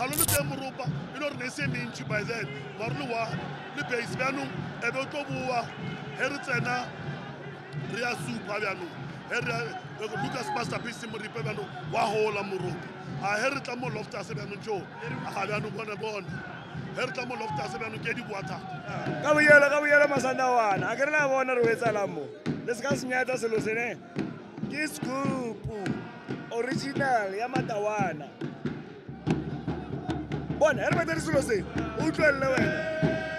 kalolu be muruba inor ne se min ci bayzet marluwa li be isbanu e be to heri hertsena ria su pabianu herra lucas pasta pisi muri pabianu wa hola muruba a herta mo lofta se banu jo a habianu bona bona. Herta mo lofta se banu kedi buata. Kabuyela kabuyela masandawana. Akerela bona rwetsa lambo lesikasinyaita selo sene ke scoop original ya matawana. bona re batla diselo seng o utlwelele wena.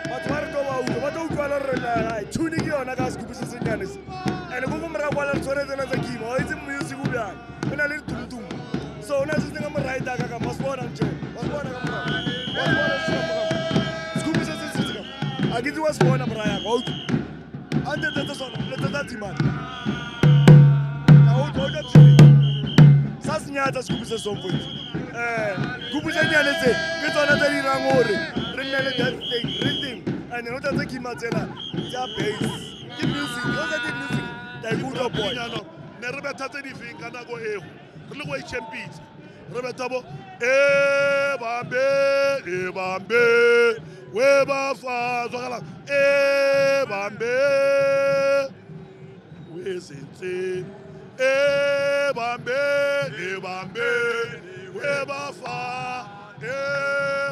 Batho ba re tlo ba utlwa ba tlo utlwala re lagae tune ke yona ka sekopo se. Senyane se and-e ko komorago ala re tshware tsena tsa kima o itse music o bjang. O na le ditumtum so o na se tsenga moraitaka ka masebona nje masebona ka moragosekopo se sesetse ka a ke tse wa sebona morayaka wa utlwa. A ntetetse sona letsetsa timane ka utlwa o tla sa senyatsa sekopo se somfoitse kupu tse nyane tse ke tsona tse dirang gore re nne le that thing rhythm. And no tsa tse kima tsena tsa base ke music o tsa ke music ta ikutlwa boy. ne re betha tse di feng ka nako eo? Re le go ichampitse re betha bo e bambe e bambe we bafa zwakala e bambe we sentse. E bambe e bambe we bafa e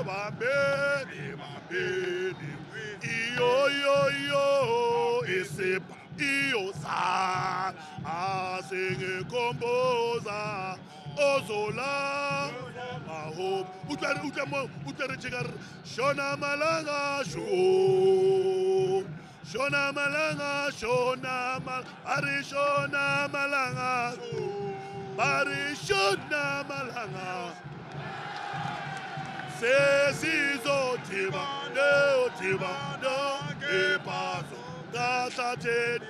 bambe e bambe iyo iyo iyo isipha iyo sa asengekhomboza ozola maho utlwa utlwa mo utlwa re shona malanga sho shona malanga shona mal a re shona malanga Parishudna Malanga. Sesizo Tiba, no Tiba, no Kipaso. Gata Ted,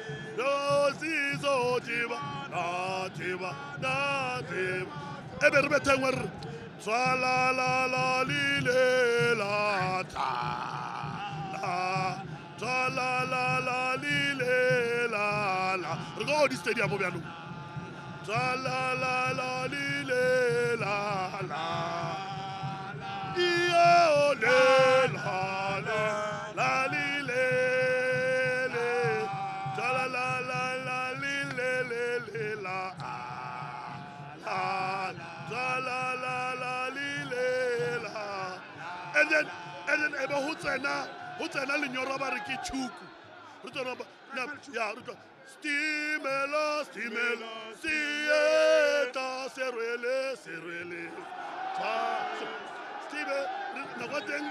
Tiba, na Tiba, na Tiba. Eberbetewer. Swa la la la li la ta la la la la la la Rgo di stadium obianu tra la la. La li le la la. I o le. La le la li le le tra la. La la la. Li le le le la la tra la la la li le la and then and then ebe ho tsena ho tsena lenyoro ba re ke tshuku re tsena ya re tsena stimela stimela sieta serwele serwele Steve, nako teng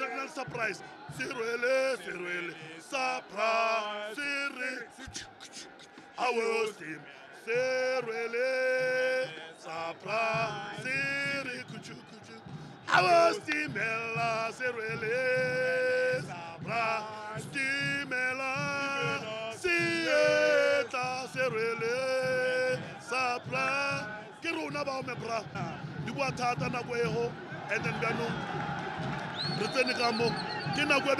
re na surprise. Serwele serwele surprise. Se re awo surprise. Se re kuchu. Kuchu stimela serwele surprise serwele surprise ke rona bao mebra di bua thata nako ego and then bjanong re tsene ka mo ke nako e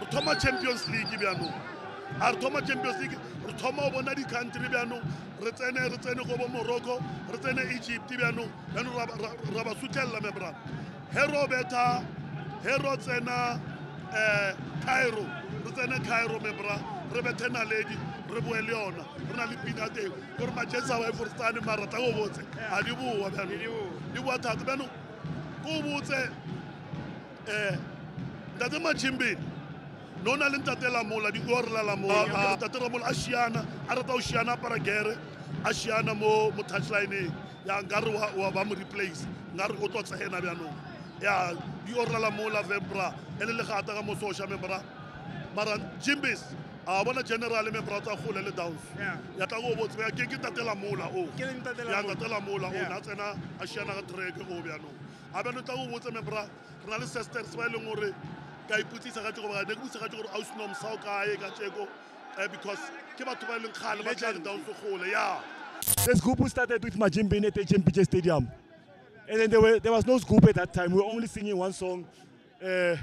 re thoma champions league bjanong a re thoma champions league re thoma go bona di-country bjanong re tsene re tsene go bo morocco re tsene egypt bjanong bjanong ra- ra- ra ba sutlelela membra he ro tsena um cairo re tsene cairo membra re bethe naledi re boe le yona. Re na le pina teng. Kore majensa wa eforstane mara tla go botse. A di boa bjanong di boa. Thata. Bjanong ko o botse um ntate machimbini no na le ntate lamola diore la lamola. Ntate lamola a šiana a rata go šiana apara gere a šiana mo mo touchlineng ya nkare wa wa ba mo replace. Nkare o tlo tsena bjanong ya diore la lamola vembra e le legata ka mo soša membra mara jimbis a bona general membra tsa gole le downs ya tla go botse ya ke ke ntate lamola o Ke le ntate ya Lamola. ntate lamola o na tsena a šiana ka treke go bjanong a bjano tla go botse membra re na le sisters ba e leng gore ka iputsisa ka tsego ne ke botsa ka tsego gore a o seno mosao kae ka tseko eh, because ke batho ba e leng ba tla le downs gole ya The scoop started with Majim Bin at the Championship Stadium. And then there, were, there was no scoop at that time. We were only singing one song. Uh,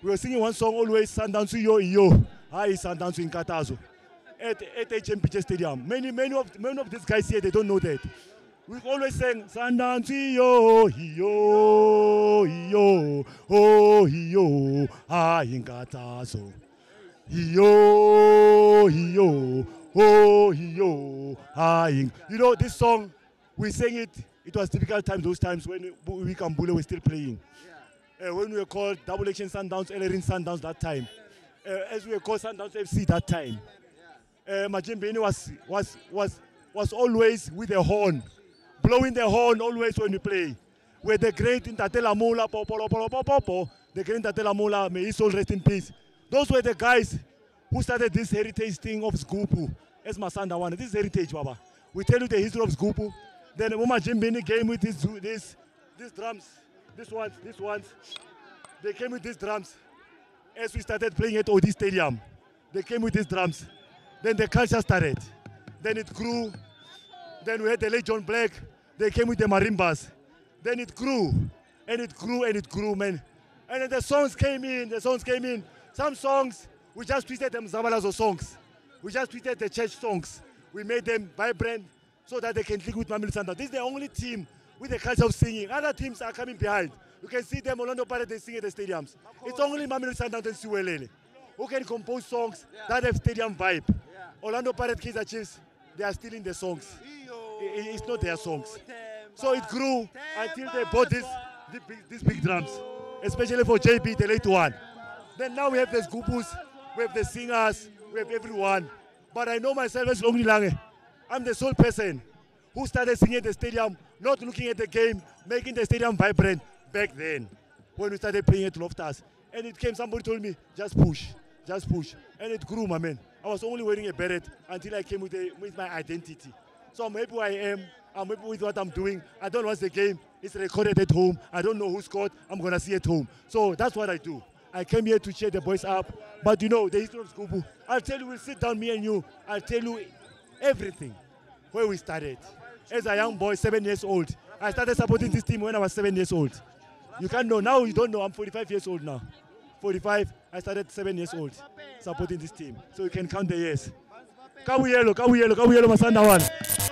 we were singing one song always, Sandansu Yo Yo. Hi, Sandansu in Katazo. At, at Championship Stadium. Many, many, of, many of these guys here, they don't know that. We always sang Sundowns, yo, yo, yo, oh, yo, ah, inkatazo. Yo, yo, oh, yo, ah, ing- You know, this song, we sang it, it was difficult time those times when we we Kambule were still playing. Uh, when we were called Double Action Sundowns, Ellerin Sundowns that time. Uh, as we called Sundowns FC that time. Uh, Majimbeni was, was, was, was always with the horn, blowing the horn always when we play. With the great Ntate Lamola, Popolo, Popolo, Popo, the great Ntate Lamola, may his soul rest in peace. Those were the guys who started this heritage thing of Sgupu. As Masandawana, this is heritage, Baba. We tell you the history of Sgupu. Then Uma Jimbini came with this, this, these drums, this ones, this ones. They came with these drums. As we started playing at Odi Stadium, they came with these drums. Then the culture started. Then it grew. Then we had the late John Black. They came with the marimbas. Then it grew. And it grew and it grew, man. And then the songs came in. The songs came in. Some songs, we just twisted them Zabalazo songs. We just twisted the church songs. We made them vibrant so that they can link with Mamil Sanda. This is the only team with the culture of singing. Other teams are coming behind. You can see them Orlando Pirates, they sing at the stadiums. It's only Mamil Sanda and Siwelele who can compose songs that have stadium vibe. Orlando Pirates, Kaiser Chiefs, they are stealing the songs. It's not their songs. So it grew until they bought this, these big drums, especially for JB, the late one. Then now we have the Scoopus, we have the singers, we have everyone. But I know myself as Longi Lange. I'm the sole person who started singing at the stadium, not looking at the game, making the stadium vibrant back then when we started playing at Loftus. And it came, somebody told me, just push, just push. And it grew, my man. I was only wearing a beret until I came with, a, with my identity. So I'm happy I am. I'm happy with what I'm doing. I don't watch the game. It's recorded at home. I don't know who scored. I'm going to see at home. So that's what I do. I came here to cheer the boys up. But you know, the history of Skubu, I'll tell you, we'll sit down, me and you. I'll tell you everything where we started. As a young boy, seven years old, I started supporting this team when I was seven years old. You can't know. Now you don't know. I'm 45 years old now. 45, I started seven years old supporting this team. So you can count the years. Kabuyelo, Kabuyelo, Kabuyelo Masandawana.